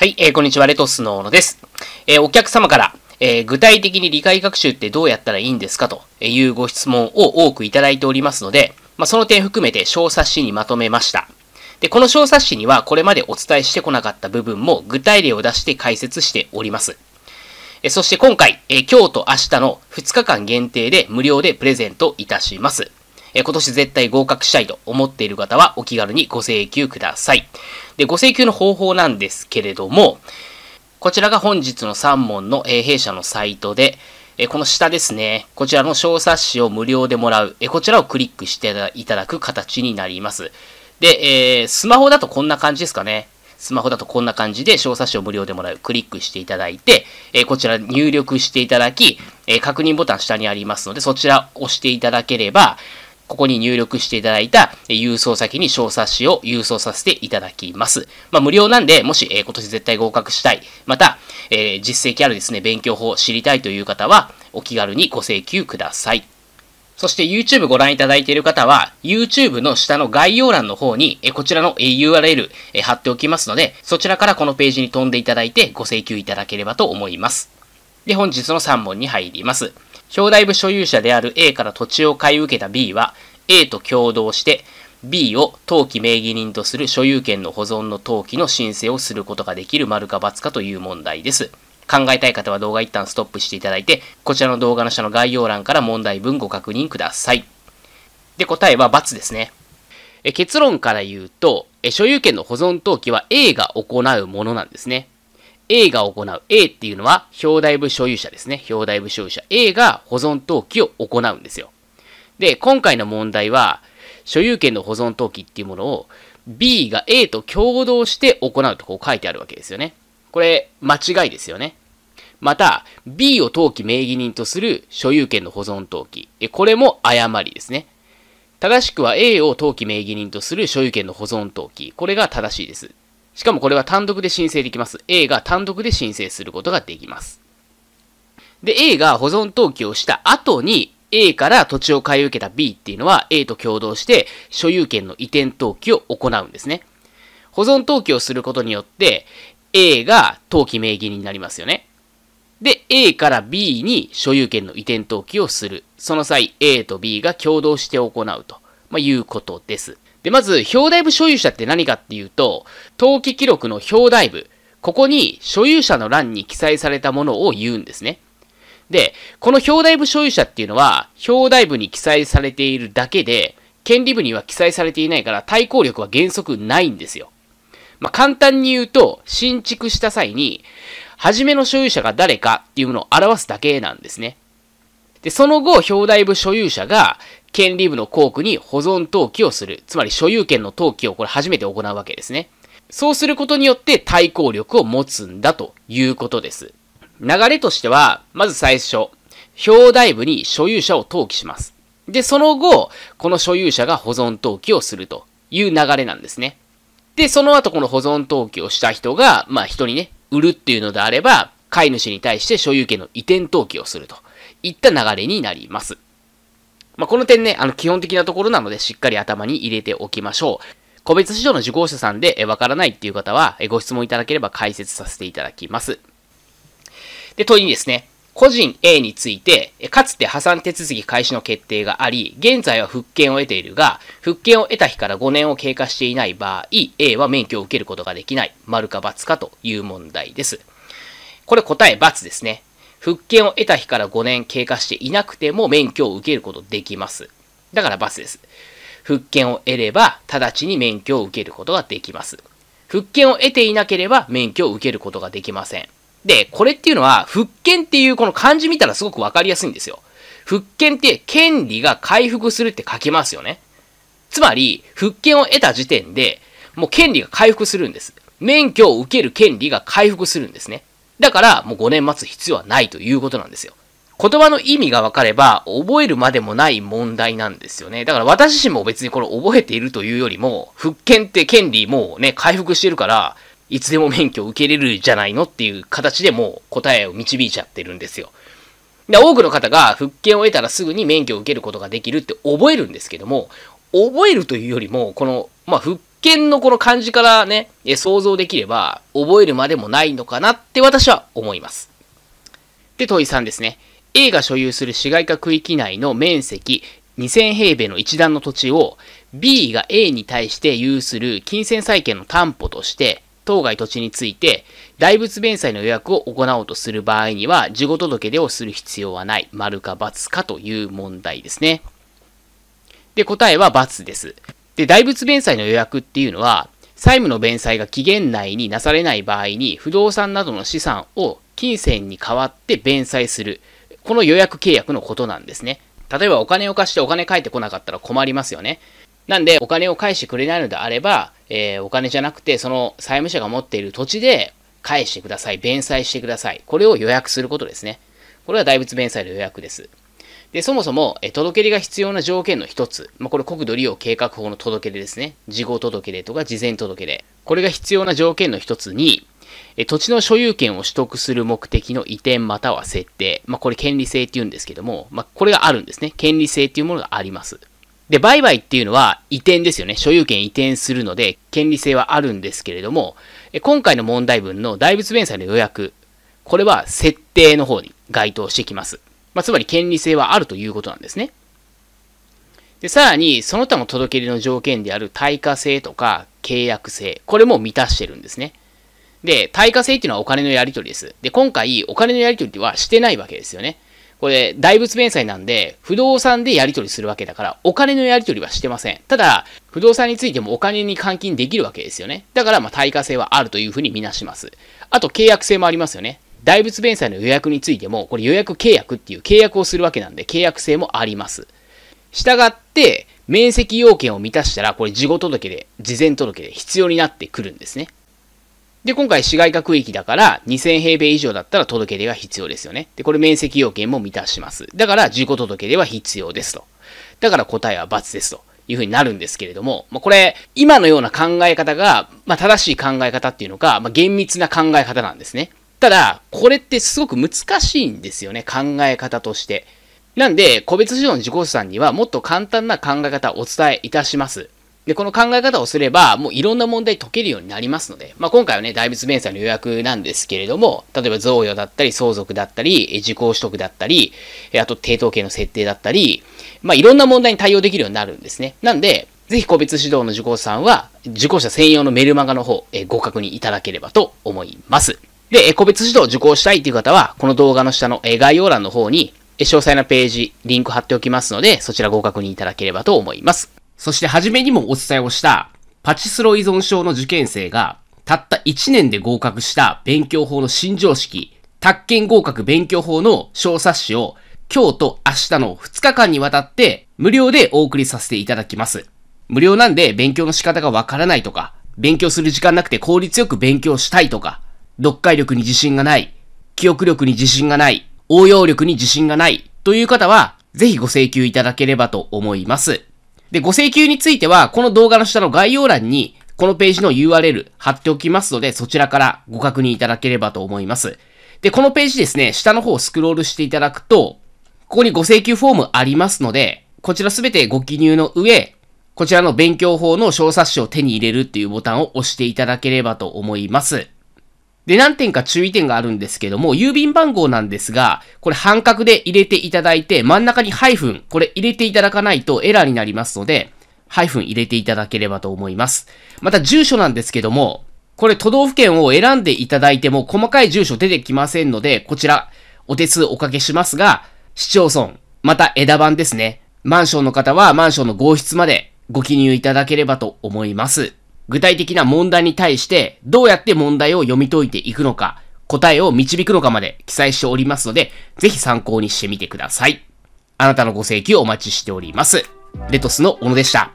はい、えー、こんにちは、レトスの小野です。えー、お客様から、えー、具体的に理解学習ってどうやったらいいんですかというご質問を多くいただいておりますので、まあ、その点含めて小冊子にまとめました。で、この小冊子にはこれまでお伝えしてこなかった部分も具体例を出して解説しております。えそして今回、え今日と明日の2日間限定で無料でプレゼントいたします。え今年絶対合格したいと思っている方はお気軽にご請求ください。で、ご請求の方法なんですけれども、こちらが本日の3問の、え弊社のサイトで、えこの下ですね、こちらの小冊子を無料でもらう、えこちらをクリックしていただく形になります。で、え、スマホだとこんな感じですかね。スマホだとこんな感じで小冊子を無料でもらう。クリックしていただいて、えこちら入力していただき、え確認ボタン下にありますので、そちらを押していただければ、ここに入力していただいた郵送先に小冊子を郵送させていただきます。まあ、無料なんで、もし、え、今年絶対合格したい、また、えー、実績あるですね、勉強法を知りたいという方は、お気軽にご請求ください。そして YouTube ご覧いただいている方は、YouTube の下の概要欄の方に、えこちらの URL え貼っておきますので、そちらからこのページに飛んでいただいてご請求いただければと思います。で、本日の3問に入ります。表題部所有者である A から土地を買い受けた B は、A と共同して B を登記名義人とする所有権の保存の登記の申請をすることができる丸か×かという問題です。考えたい方は動画一旦ストップしていただいて、こちらの動画の下の概要欄から問題文ご確認ください。で、答えは×ですね。え結論から言うとえ、所有権の保存登記は A が行うものなんですね。A が行う。A っていうのは、表題部所有者ですね。表題部所有者。A が保存登記を行うんですよ。で、今回の問題は、所有権の保存登記っていうものを B が A と共同して行うとこう書いてあるわけですよね。これ、間違いですよね。また、B を登記名義人とする所有権の保存登記。これも誤りですね。正しくは A を登記名義人とする所有権の保存登記。これが正しいです。しかもこれは単独で申請できます。A が単独で申請することができます。で、A が保存登記をした後に A から土地を買い受けた B っていうのは A と共同して所有権の移転登記を行うんですね。保存登記をすることによって A が登記名義になりますよね。で、A から B に所有権の移転登記をする。その際、A と B が共同して行うと、まあ、いうことです。で、まず、表題部所有者って何かっていうと、登記記録の表題部、ここに所有者の欄に記載されたものを言うんですね。で、この表題部所有者っていうのは、表題部に記載されているだけで、権利部には記載されていないから対抗力は原則ないんですよ。まあ、簡単に言うと、新築した際に、初めの所有者が誰かっていうものを表すだけなんですね。で、その後、表題部所有者が、権利部の校区に保存登記をする。つまり所有権の登記をこれ初めて行うわけですね。そうすることによって対抗力を持つんだということです。流れとしては、まず最初、表題部に所有者を登記します。で、その後、この所有者が保存登記をするという流れなんですね。で、その後この保存登記をした人が、まあ人にね、売るっていうのであれば、飼い主に対して所有権の移転登記をするといった流れになります。まあ、この点ね、あの基本的なところなのでしっかり頭に入れておきましょう。個別指導の受講者さんでわからないっていう方はご質問いただければ解説させていただきます。で、問いにですね、個人 A について、かつて破産手続き開始の決定があり、現在は復権を得ているが、復権を得た日から5年を経過していない場合、A は免許を受けることができない、丸か×かという問題です。これ答え×ですね。復権を得た日から5年経過していなくても免許を受けることできます。だから×です。復権を得れば、直ちに免許を受けることができます。復権を得ていなければ免許を受けることができません。で、これっていうのは、復権っていうこの漢字見たらすごくわかりやすいんですよ。復権って権利が回復するって書きますよね。つまり、復権を得た時点で、もう権利が回復するんです。免許を受ける権利が回復するんですね。だから、もう5年待つ必要はないということなんですよ。言葉の意味が分かれば、覚えるまでもない問題なんですよね。だから私自身も別にこれ覚えているというよりも、復権って権利もうね、回復してるから、いつでも免許を受けれるじゃないのっていう形でもう答えを導いちゃってるんですよ。で多くの方が復権を得たらすぐに免許を受けることができるって覚えるんですけども、覚えるというよりも、この、まあ、復見のこの漢字からね、想像できれば、覚えるまでもないのかなって私は思います。で、問い3ですね。A が所有する市街化区域内の面積2000平米の一段の土地を B が A に対して有する金銭債権の担保として当該土地について大仏弁済の予約を行おうとする場合には事後届出をする必要はない丸か×かという問題ですね。で、答えは×です。で、大仏弁済の予約っていうのは債務の弁済が期限内になされない場合に不動産などの資産を金銭に代わって弁済するこの予約契約のことなんですね。例えばお金を貸してお金返ってこなかったら困りますよね。なんで、お金を返してくれないのであれば、えー、お金じゃなくて、その債務者が持っている土地で返してください。弁済してください。これを予約することですね。これは大仏弁済の予約です。で、そもそも、え届け出が必要な条件の一つ、まあ、これ国土利用計画法の届け出ですね。事後届け出とか事前届け出。これが必要な条件の一つに、え土地の所有権を取得する目的の移転または設定。まあ、これ権利性って言うんですけども、まあ、これがあるんですね。権利性っていうものがあります。で、売買っていうのは移転ですよね。所有権移転するので、権利性はあるんですけれども、今回の問題文の大仏弁済の予約、これは設定の方に該当してきます。まあ、つまり権利性はあるということなんですね。で、さらに、その他の届け出の条件である対価性とか契約性、これも満たしてるんですね。で、対価性っていうのはお金のやり取りです。で、今回、お金のやり取りはしてないわけですよね。これ、大仏弁済なんで、不動産でやり取りするわけだから、お金のやり取りはしてません。ただ、不動産についてもお金に換金できるわけですよね。だから、まあ、対価性はあるというふうにみなします。あと、契約性もありますよね。大仏弁済の予約についても、これ予約契約っていう契約をするわけなんで、契約性もあります。したがって、面積要件を満たしたら、これ事後届で、事前届で必要になってくるんですね。で、今回市街化区域だから2000平米以上だったら届け出が必要ですよね。で、これ面積要件も満たします。だから事故届出は必要ですと。だから答えは×ですというふうになるんですけれども、まあ、これ、今のような考え方が、まあ、正しい考え方っていうのか、まあ、厳密な考え方なんですね。ただ、これってすごく難しいんですよね、考え方として。なんで、個別指導の自己さんにはもっと簡単な考え方をお伝えいたします。で、この考え方をすれば、もういろんな問題解けるようになりますので、まあ、今回はね、大仏弁済の予約なんですけれども、例えば贈与だったり、相続だったり、時効取得だったり、あと、抵当権の設定だったり、まあ、いろんな問題に対応できるようになるんですね。なんで、ぜひ個別指導の受講者さんは、受講者専用のメルマガの方、えご確認いただければと思います。で、個別指導を受講したいという方は、この動画の下の概要欄の方に、詳細なページ、リンク貼っておきますので、そちらご確認いただければと思います。そして初めにもお伝えをした、パチスロ依存症の受験生が、たった1年で合格した勉強法の新常識、宅建合格勉強法の小冊子を、今日と明日の2日間にわたって無料でお送りさせていただきます。無料なんで勉強の仕方がわからないとか、勉強する時間なくて効率よく勉強したいとか、読解力に自信がない、記憶力に自信がない、応用力に自信がないという方は、ぜひご請求いただければと思います。で、ご請求については、この動画の下の概要欄に、このページの URL 貼っておきますので、そちらからご確認いただければと思います。で、このページですね、下の方をスクロールしていただくと、ここにご請求フォームありますので、こちらすべてご記入の上、こちらの勉強法の小冊子を手に入れるっていうボタンを押していただければと思います。で、何点か注意点があるんですけども、郵便番号なんですが、これ半角で入れていただいて、真ん中にハイフン、これ入れていただかないとエラーになりますので、ハイフン入れていただければと思います。また住所なんですけども、これ都道府県を選んでいただいても細かい住所出てきませんので、こちらお手数おかけしますが、市町村、また枝番ですね。マンションの方はマンションの合室までご記入いただければと思います。具体的な問題に対してどうやって問題を読み解いていくのか、答えを導くのかまで記載しておりますので、ぜひ参考にしてみてください。あなたのご請求をお待ちしております。レトスの小野でした。